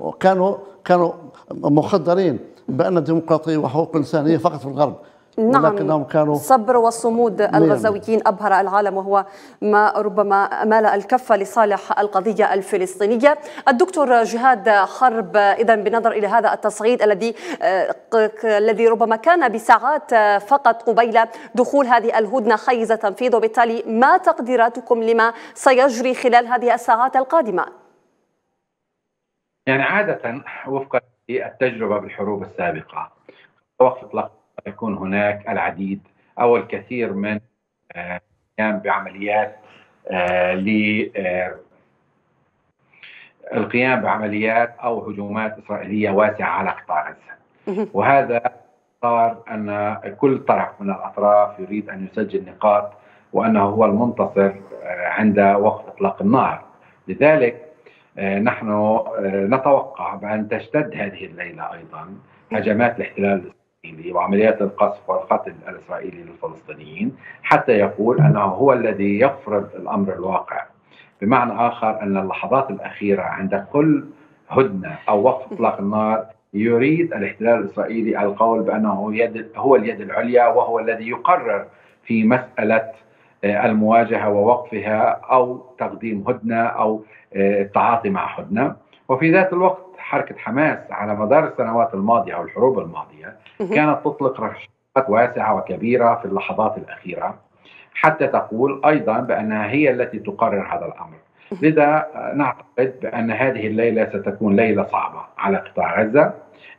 وكانوا كانوا مخدرين. بأن الديمقراطيه وحقوق الإنسان هي فقط في الغرب ولكنهم كانوا الصبر والصمود الغزاويين أبهر العالم وهو ما ربما مال الكفة لصالح القضية الفلسطينية. الدكتور جهاد حرب إذا بنظر إلى هذا التصعيد الذي آه، الذي ربما كان بساعات آه، فقط قبيل دخول هذه الهدنة حيز تنفيذ وبالتالي ما تقديراتكم لما سيجري خلال هذه الساعات القادمة؟ يعني عادة وفقا للتجربة بالحروب السابقة. وقف إطلاق يكون هناك العديد أو الكثير من آه، القيام بعمليات آه، ل آه، القيام بعمليات أو هجومات إسرائيلية واسعة على قطاع غزة. وهذا صار أن كل طرف من الأطراف يريد أن يسجل نقاط وأنه هو المنتصر آه، عند وقف إطلاق النار. لذلك آه، نحن آه، نتوقع بأن تشتد هذه الليلة أيضا هجمات الاحتلال الإسرائيلي وعمليات القصف والقتل الإسرائيلي للفلسطينيين حتى يقول أنه هو الذي يفرض الأمر الواقع. بمعنى آخر أن اللحظات الأخيرة عند كل هدنة أو وقف إطلاق النار يريد الاحتلال الإسرائيلي القول بأنه يد هو اليد العليا وهو الذي يقرر في مسألة آه، المواجهة ووقفها أو تقديم هدنة أو آه، التعاطي مع هدنة وفي ذات الوقت حركة حماس على مدار السنوات الماضية أو الحروب الماضية كانت تطلق رشقات واسعة وكبيرة في اللحظات الأخيرة حتى تقول أيضا بأنها هي التي تقرر هذا الأمر. لذا نعتقد بأن هذه الليلة ستكون ليلة صعبة على قطاع غزة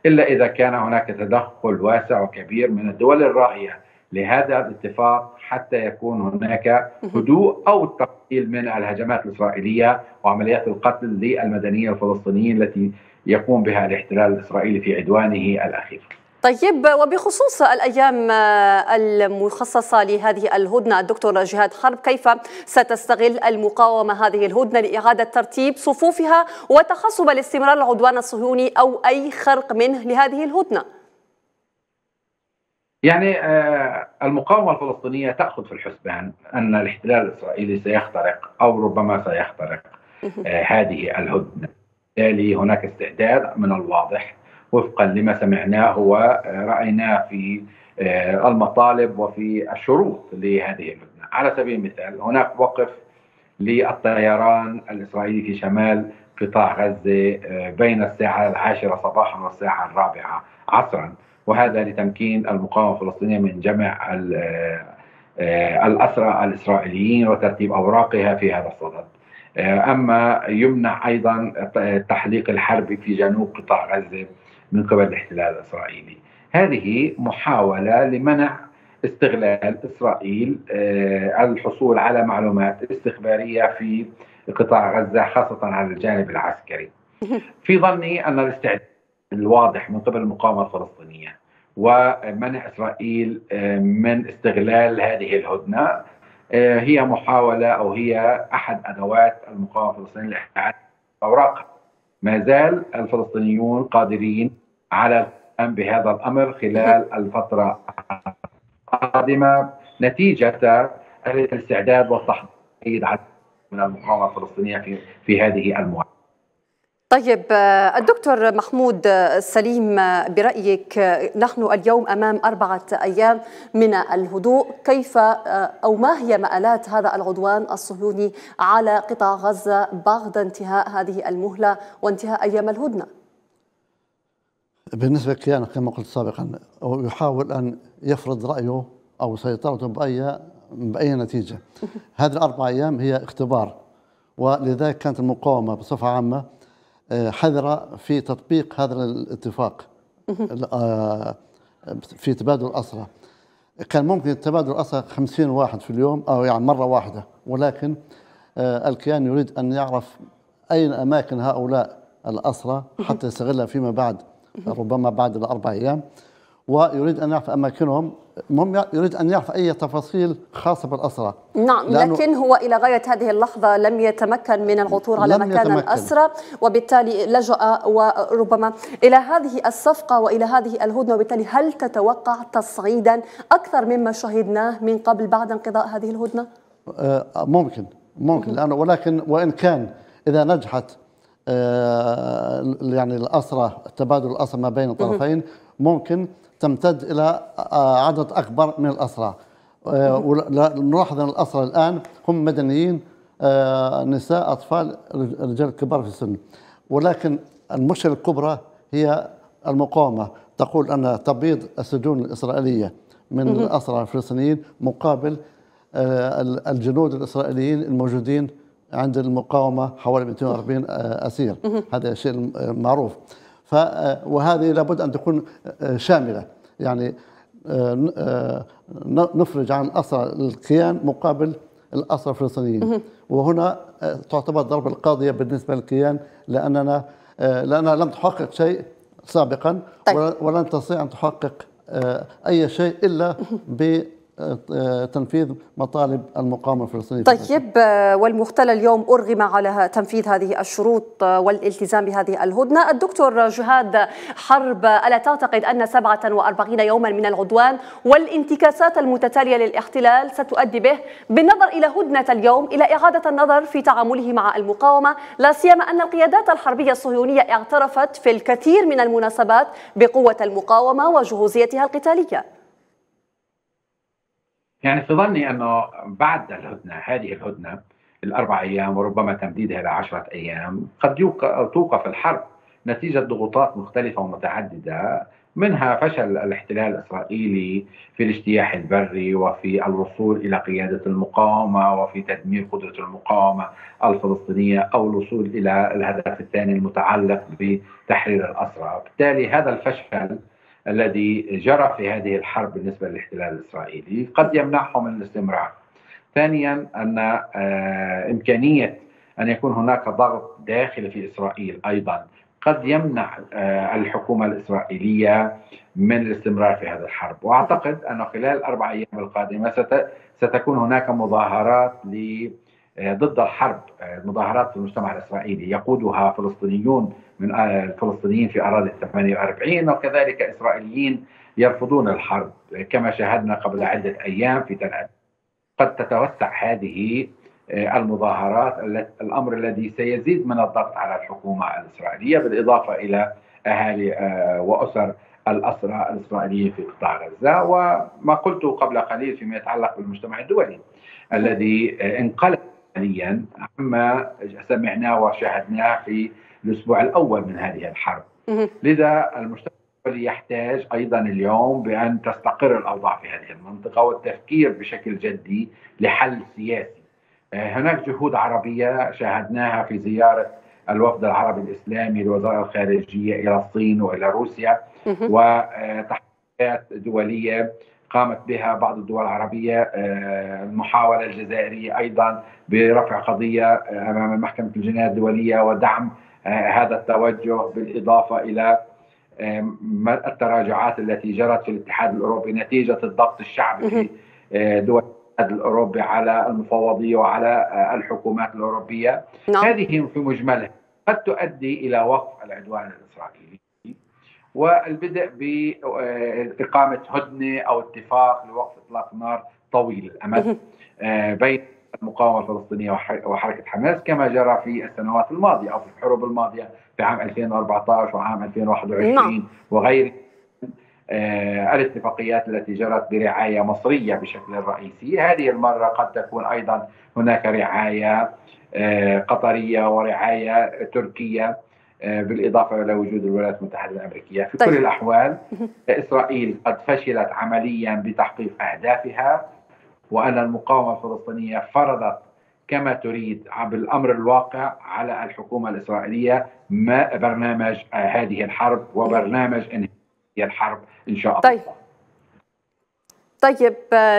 إلا إذا كان هناك تدخل واسع وكبير من الدول الراعية لهذا الاتفاق حتى يكون هناك هدوء أو التقليل من الهجمات الإسرائيلية وعمليات القتل للمدنيين الفلسطينيين التي يقوم بها الاحتلال الإسرائيلي في عدوانه الأخير. طيب وبخصوص الأيام آه، المخصصة لهذه الهدنة الدكتور جهاد حرب كيف ستستغل المقاومة هذه الهدنة لإعادة ترتيب صفوفها وتخصب لاستمرار العدوان الصهيوني أو أي خرق منه لهذه الهدنة؟ يعني آه، المقاومة الفلسطينية تأخذ في الحسبان أن الاحتلال الإسرائيلي سيخترق أو ربما سيخترق آه، هذه الهدنة. بالتالي هناك استعداد من الواضح وفقا لما سمعناه ورأيناه في آه، المطالب وفي الشروط لهذه الهدنة. على سبيل المثال هناك وقف للطيران الإسرائيلي في شمال قطاع غزة بين الساعة العاشرة صباحا والساعة الرابعة عصرا. وهذا لتمكين المقاومة الفلسطينية من جمع آه، آه، الأسرى الإسرائيليين وترتيب أوراقها في هذا الصدد. آه، أما يمنع أيضا التحليق الحربي في جنوب قطاع غزة من قبل الاحتلال الإسرائيلي. هذه محاولة لمنع استغلال إسرائيل الحصول على معلومات استخبارية في قطاع غزة خاصة على الجانب العسكري. في ظني أن الاستعداد الواضح من قبل المقاومة الفلسطينية ومنع إسرائيل آه، من استغلال هذه الهدنة. آه، هي محاولة أو هي أحد أدوات المقاومة الفلسطينية لإعادة أوراقها ما زال الفلسطينيون قادرين على القيام بهذا الأمر خلال الفترة القادمة. نتيجة الاستعداد والتحضير من المقاومة الفلسطينية في في هذه المواجهة طيب آه، الدكتور محمود آه، سليم آه، برأيك نحن اليوم أمام أربعة أيام من الهدوء. كيف أو ما هي مآلات هذا العدوان الصهيوني على قطاع غزة بعد انتهاء هذه المهلة وانتهاء أيام الهدنة؟ بالنسبة لكيان كما قلت سابقا يحاول أن يفرض رأيه أو سيطرته بأي بأي نتيجة. هذه الأربع أيام هي اختبار ولذلك كانت المقاومة بصفة عامة حذرة في تطبيق هذا الاتفاق آه، في تبادل الأسرى كان ممكن تبادل الأسرى 50 واحد في اليوم أو يعني مرة واحدة ولكن آه، الكيان يريد أن يعرف أين أماكن هؤلاء الأسرى حتى يستغلها فيما بعد ربما بعد الأربع أيام. ويريد أن يعرف أماكنهم. المهم يريد أن يعرف أي تفاصيل خاصة بالأسرى نعم لكن هو إلى غاية هذه اللحظة لم يتمكن من العثور على مكان يتمكن. الأسرى وبالتالي لجأ وربما إلى هذه الصفقة وإلى هذه الهدنة. وبالتالي هل تتوقع تصعيدا أكثر مما شهدناه من قبل بعد انقضاء هذه الهدنة؟ آه، ممكن ممكن. لأنه ولكن وإن كان إذا نجحت آه، يعني الأسرة تبادل الأسرى ما بين الطرفين ممكن تمتد إلى عدد أكبر من الأسرى. آه، ولا- نلاحظ أن الأسرى الآن هم مدنيين آه، نساء أطفال رج- رجال كبار في السن. ولكن المشكلة الكبرى هي المقاومة. تقول أن تبييض السجون الإسرائيلية من الأسرى الفلسطينيين مقابل آه، ال- الجنود الإسرائيليين الموجودين عند المقاومة حوالي 240 آه، أسير. هذا شيء معروف. وهذه لابد أن تكون آه، شاملة. يعني آه، آه، نفرج عن أسرى الكيان مقابل الأسرى الفلسطينيين. وهنا آه، تعتبر ضربة القاضية بالنسبة للكيان لأننا آه، لأنها لم تحقق شيء سابقا طيب. ولن تستطيع أن تحقق آه، أي شيء إلا بتنفيذ مطالب في الأسر. طيب والمختل اليوم أرغم على تنفيذ هذه الشروط والالتزام بهذه الهدنة الدكتور جهاد حرب ألا تعتقد أن 47 يوما من العدوان والانتكاسات المتتالية للاحتلال ستؤدي به بالنظر إلى هدنة اليوم إلى إعادة النظر في تعامله مع المقاومة لا سيما أن القيادات الحربية الصهيونية اعترفت في الكثير من المناسبات بقوة المقاومة وجهوزيتها القتالية يعني في ظني أنه بعد الهدنة هذه الهدنة الأربع أيام وربما تمديدها إلى عشرة أيام قد توقف الحرب نتيجة ضغوطات مختلفة ومتعددة منها فشل الاحتلال الإسرائيلي في الاجتياح البري وفي الوصول إلى قيادة المقاومة وفي تدمير قدرة المقاومة الفلسطينية أو الوصول إلى الهدف الثاني المتعلق بتحرير الأسرى، بالتالي هذا الفشل الذي جرى في هذه الحرب بالنسبة للاحتلال الإسرائيلي قد يمنعهم من الاستمرار. ثانيا أن آه، إمكانية أن يكون هناك ضغط داخلي في إسرائيل أيضا. قد يمنع آه، الحكومة الإسرائيلية من الاستمرار في هذه الحرب، وأعتقد انه خلال الاربع أيام القادمة ست- ستكون هناك مظاهرات آه، ضد الحرب مظاهرات في المجتمع الإسرائيلي. يقودها فلسطينيون من آه، الفلسطينيين في أراضي 48 وكذلك إسرائيليين يرفضون الحرب كما شاهدنا قبل عدة أيام في تل أبيب. قد تتوسع هذه آه، المظاهرات الأمر الذي سيزيد من الضغط على الحكومة الإسرائيلية بالإضافة إلى أهالي آه، وأسر الأسرى الإسرائيليين في قطاع غزة وما قلت قبل قليل فيما يتعلق بالمجتمع الدولي الذي انقلب حاليا عما سمعناه وشاهدناه في الأسبوع الأول من هذه الحرب. لذا المجتمع الدولي يحتاج أيضا اليوم بأن تستقر الأوضاع في هذه المنطقة والتفكير بشكل جدي لحل سياسي. آه، هناك جهود عربية شاهدناها في زيارة الوفد العربي الإسلامي لوزارة الخارجية إلى الصين وإلى روسيا مهم. وتحقيقات دولية قامت بها بعض الدول العربية آه، المحاولة الجزائرية أيضا برفع قضية آه، أمام محكمة الجنايه الدولية ودعم هذا التوجه بالإضافة إلى التراجعات التي جرت في الاتحاد الأوروبي نتيجة الضغط الشعبي في آه، دول الاتحاد الأوروبي على المفوضية وعلى آه، الحكومات الأوروبية. نعم. هذه في مجملها قد تؤدي إلى وقف العدوان الإسرائيلي والبدء باقامه هدنة أو اتفاق لوقف إطلاق نار طويل الأمد. آه، بين المقاومه الفلسطينيه وح- وحركة حماس كما جرى في السنوات الماضية أو في الحروب الماضية في عام 2014 وعام 2021 نعم. وغيره آه، الاتفاقيات التي جرت برعاية مصرية بشكل رئيسي هذه المرة قد تكون أيضا هناك رعاية آه، قطرية ورعاية تركية آه، بالإضافة إلى وجود الولايات المتحدة الأمريكية في طيب. كل الأحوال إسرائيل قد فشلت عمليا بتحقيق أهدافها وأن المقاومة الفلسطينية فرضت كما تريد بالأمر الواقع على الحكومة الإسرائيلية ما برنامج هذه الحرب وبرنامج إنهاء الحرب إن شاء الله طيب. طيب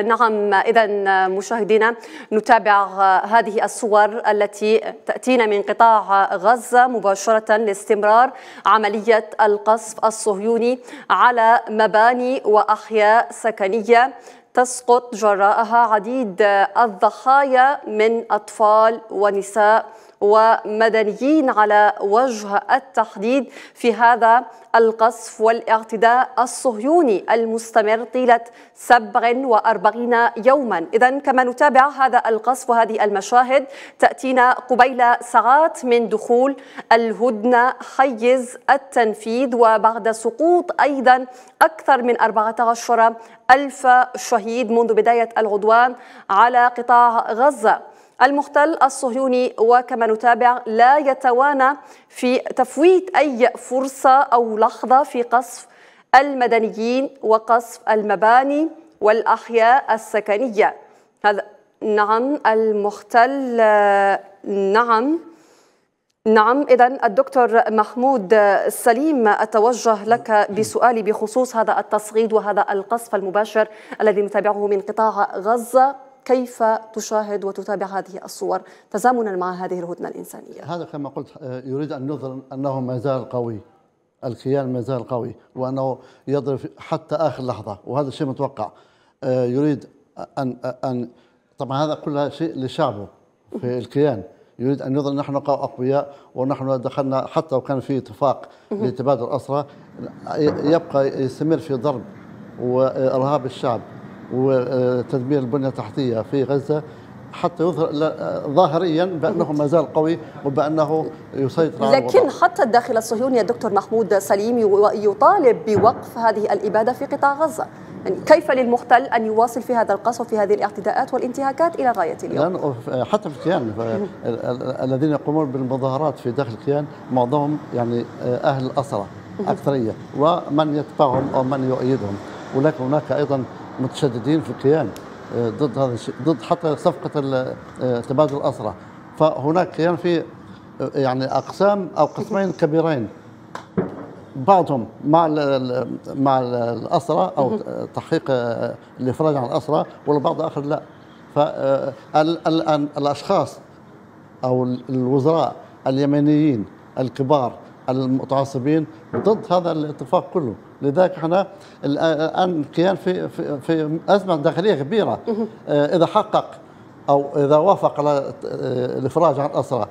نعم إذا مشاهدينا نتابع هذه الصور التي تأتينا من قطاع غزة مباشرة لاستمرار عملية القصف الصهيوني على مباني وأحياء سكنية تسقط جراءها عديد الضحايا من أطفال ونساء. ومدنيين على وجه التحديد في هذا القصف والاعتداء الصهيوني المستمر طيلة 47 يوما. إذا كما نتابع هذا القصف وهذه المشاهد تأتينا قبيل ساعات من دخول الهدنة حيز التنفيذ وبعد سقوط أيضا أكثر من 14 ألف شهيد منذ بداية العدوان على قطاع غزة. المحتل الصهيوني وكما نتابع لا يتوانى في تفويت أي فرصة أو لحظة في قصف المدنيين وقصف المباني والأحياء السكنية. هذا نعم المحتل نعم. نعم إذا الدكتور محمود سليم أتوجه لك بسؤالي بخصوص هذا التصعيد وهذا القصف المباشر الذي نتابعه من قطاع غزة. كيف تشاهد وتتابع هذه الصور تزامنا مع هذه الهدنة الإنسانية؟ هذا كما قلت آه، يريد أن يظهر أنه ما زال قوي الكيان ما زال قوي وأنه يضرب حتى آخر لحظة وهذا شيء متوقع. آه، يريد أن أن طبعا هذا كله شيء لشعبه في الكيان. يريد أن يظهر نحن أقوياء ونحن دخلنا حتى وكان في اتفاق لتبادل الاسرى يبقى يستمر في ضرب وارهاب الشعب. وتدمير البنية التحتية في غزة حتى يظهر ظاهريا بأنه ما زال قوي وبأنه يسيطر على لكن حتى الداخل الصهيوني الدكتور محمود سليم يطالب بوقف هذه الإبادة في قطاع غزة. يعني كيف للمحتل أن يواصل في هذا القصف وفي هذه الاعتداءات والانتهاكات إلى غاية اليوم؟ حتى في الكيان الذين يقومون بالمظاهرات في داخل الكيان معظمهم يعني أهل الاسرى اكثريه ومن يتبعهم أو من يؤيدهم. ولكن هناك أيضا متشددين في الكيان آه، ضد هذا الشيء ضد حتى صفقة آه، تبادل الاسرى فهناك كيان في آه، يعني أقسام أو قسمين كبيرين. بعضهم مع مع الاسرى أو تحقيق الإفراج عن الاسرى والبعض الآخر لا. فالان الأشخاص أو الوزراء اليمنيين الكبار المتعصبين ضد هذا الاتفاق كله. لذلك إحنا الآن كيان في في, في أزمة داخلية كبيرة. إذا حقق أو إذا وافق على الإفراج عن الاسرى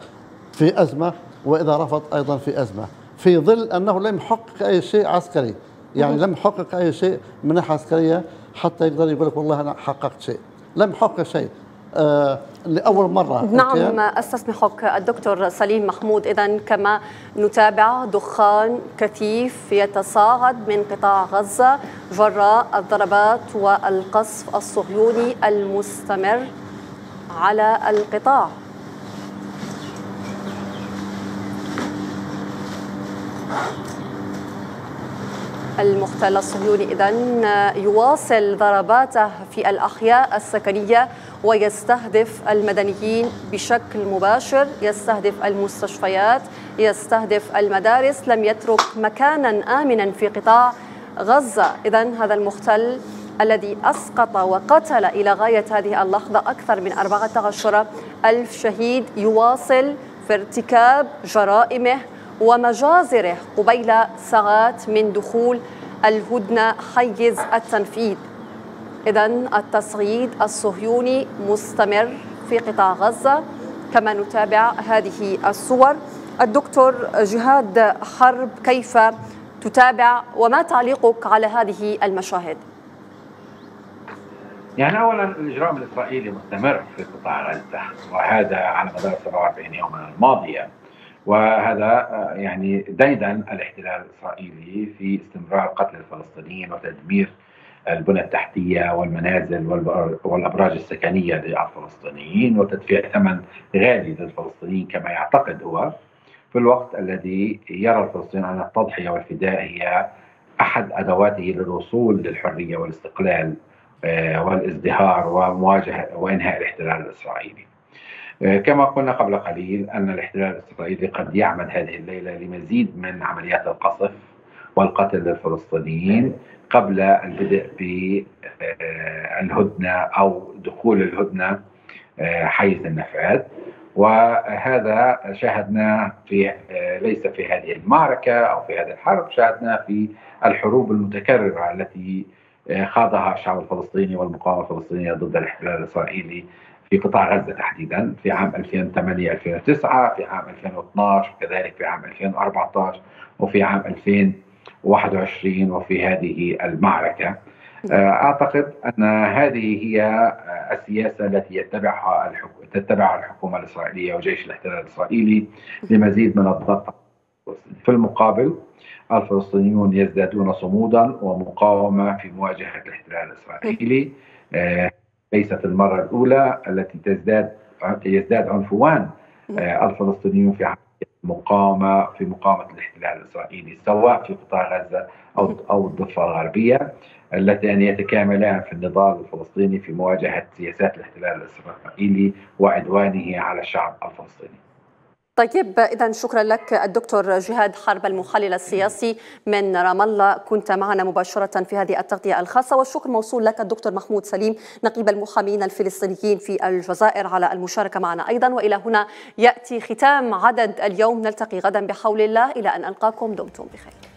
في أزمة وإذا رفض أيضا في أزمة. في ظل أنه لم يحقق أي شيء عسكري. يعني لم يحقق أي شيء من ناحيه عسكرية حتى يقدر يقول لك والله أنا حققت شيء. لم يحقق شيء. آه لأول مرة نعم استسمحك الدكتور سليم محمود. إذا كما نتابع دخان كثيف يتصاعد من قطاع غزة جراء الضربات والقصف الصهيوني المستمر على القطاع. المحتل الصهيوني اذا يواصل ضرباته في الأحياء السكنية ويستهدف المدنيين بشكل مباشر يستهدف المستشفيات يستهدف المدارس لم يترك مكانا آمنا في قطاع غزة. اذا هذا المحتل الذي أسقط وقتل إلى غاية هذه اللحظة أكثر من 14 ألف شهيد يواصل في ارتكاب جرائمه ومجازره قبيل ساعات من دخول الهدنة حيز التنفيذ. إذا التصعيد الصهيوني مستمر في قطاع غزة. كما نتابع هذه الصور الدكتور جهاد حرب كيف تتابع وما تعليقك على هذه المشاهد؟ يعني اولا الاجرام الإسرائيلي مستمر في قطاع غزة وهذا على مدار 47 يوما الماضية. وهذا آه، يعني ديدن الاحتلال الإسرائيلي في استمرار قتل الفلسطينيين وتدمير البنى التحتية والمنازل والأبراج السكنية للفلسطينيين وتدفيع ثمن غالي للفلسطينيين كما يعتقد هو في الوقت الذي يرى الفلسطينيون أن التضحية والفداء هي أحد أدواته للوصول للحرية والاستقلال آه، والازدهار ومواجهة وإنهاء الاحتلال الإسرائيلي. آه، كما قلنا قبل قليل أن الاحتلال الإسرائيلي قد يعمل هذه الليلة لمزيد من عمليات القصف والقتل للفلسطينيين قبل البدء بالهدنه أو دخول الهدنة حيز النفاذ وهذا شاهدناه في ليس في هذه المعركة أو في هذه الحرب شاهدناه في الحروب المتكررة التي خاضها الشعب الفلسطيني والمقاومة الفلسطينية ضد الاحتلال الإسرائيلي في قطاع غزة تحديدا في عام 2008 2009 في عام 2012 وكذلك في عام 2014 وفي عام 2021 وفي هذه المعركة. أعتقد أن هذه هي السياسة التي يتبعها تتبعها الحكومة الإسرائيلية وجيش الاحتلال الإسرائيلي لمزيد من الضغط في المقابل. الفلسطينيون يزدادون صمودا ومقاومة في مواجهة الاحتلال الإسرائيلي. ليست المرة الأولى التي تزداد يزداد عنفوان الفلسطينيون في مقاومة في مقاومة الاحتلال الإسرائيلي سواء في قطاع غزة أو أو الضفة الغربية اللتان يتكاملان في النضال الفلسطيني في مواجهة سياسات الاحتلال الإسرائيلي وعدوانه على الشعب الفلسطيني. طيب اذا شكرا لك الدكتور جهاد حرب المحلل السياسي من رام الله. كنت معنا مباشرة في هذه التغطية الخاصة والشكر موصول لك الدكتور محمود سليم نقيب المحامين الفلسطينيين في الجزائر على المشاركة معنا أيضا. وإلى هنا يأتي ختام عدد اليوم. نلتقي غدا بحول الله. إلى أن ألقاكم دمتم بخير.